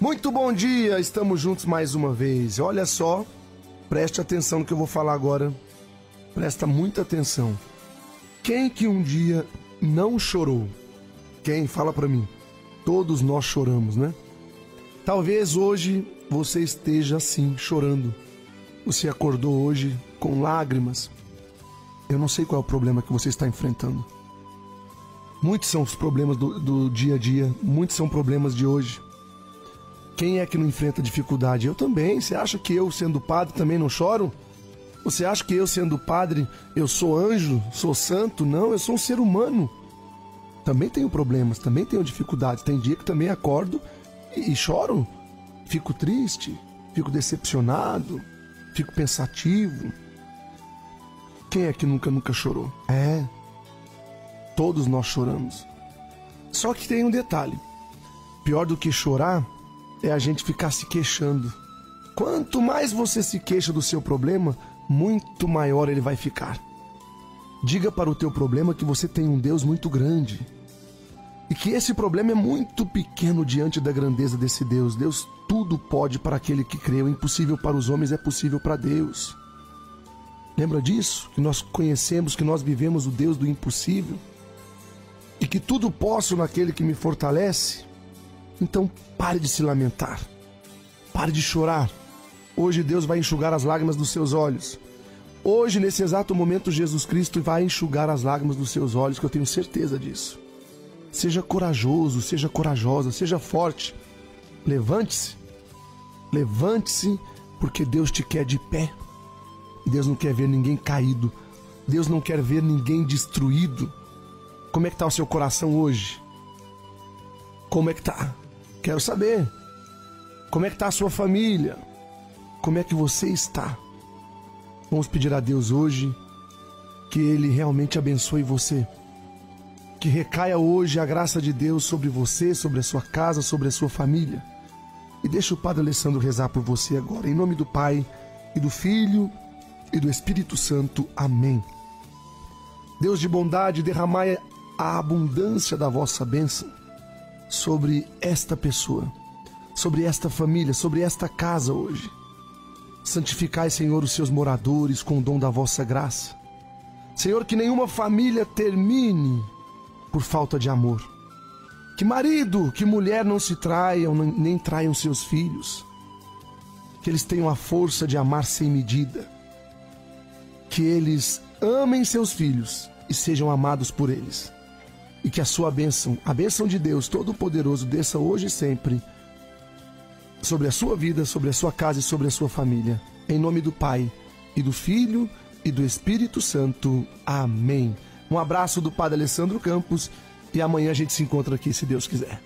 Muito bom dia, estamos juntos mais uma vez. Olha só, preste atenção no que eu vou falar agora. Presta muita atenção. Quem que um dia não chorou? Quem? Fala para mim. Todos nós choramos, né? Talvez hoje você esteja assim, chorando. Você acordou hoje com lágrimas. Eu não sei qual é o problema que você está enfrentando. Muitos são os problemas do, do dia a dia, muitos são problemas de hoje. Quem é que não enfrenta dificuldade? Eu também. Você acha que eu, sendo padre, também não choro? Você acha que eu, sendo padre, eu sou anjo, sou santo? Não, eu sou um ser humano. Também tenho problemas, também tenho dificuldades. Tem dia que também acordo e, e choro. Fico triste, fico decepcionado, fico pensativo. Quem é que nunca, nunca chorou? É. Todos nós choramos. Só que tem um detalhe: pior do que chorar é a gente ficar se queixando. Quanto mais você se queixa do seu problema, muito maior ele vai ficar. Diga para o teu problema que você tem um Deus muito grande e que esse problema é muito pequeno diante da grandeza desse Deus. Deus tudo pode para aquele que crê. O impossível para os homens é possível para Deus. Lembra disso? Que nós conhecemos, que nós vivemos o Deus do impossível e que tudo posso naquele que me fortalece. Então pare de se lamentar. Pare de chorar. Hoje Deus vai enxugar as lágrimas dos seus olhos. Hoje, nesse exato momento, Jesus Cristo vai enxugar as lágrimas dos seus olhos, que eu tenho certeza disso. Seja corajoso, seja corajosa, seja forte. Levante-se. Levante-se, porque Deus te quer de pé. Deus não quer ver ninguém caído. Deus não quer ver ninguém destruído. Como é que está o seu coração hoje? Como é que está? Quero saber. Como é que está a sua família? Como é que você está? Vamos pedir a Deus hoje que Ele realmente abençoe você. Que recaia hoje a graça de Deus sobre você, sobre a sua casa, sobre a sua família. E deixa o Padre Alessandro rezar por você agora. Em nome do Pai, e do Filho, e do Espírito Santo. Amém. Deus de bondade, derramai a abundância da vossa bênção sobre esta pessoa, sobre esta família, sobre esta casa hoje. Santificai, Senhor, os seus moradores com o dom da vossa graça. Senhor, que nenhuma família termine por falta de amor. Que marido, que mulher não se traiam, nem traiam seus filhos. Que eles tenham a força de amar sem medida. Que eles amem seus filhos e sejam amados por eles e que a sua bênção, a bênção de Deus Todo-Poderoso, desça hoje e sempre sobre a sua vida, sobre a sua casa e sobre a sua família. Em nome do Pai, e do Filho, e do Espírito Santo. Amém. Um abraço do Padre Alessandro Campos e amanhã a gente se encontra aqui, se Deus quiser.